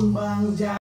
គុណបានយ៉ាង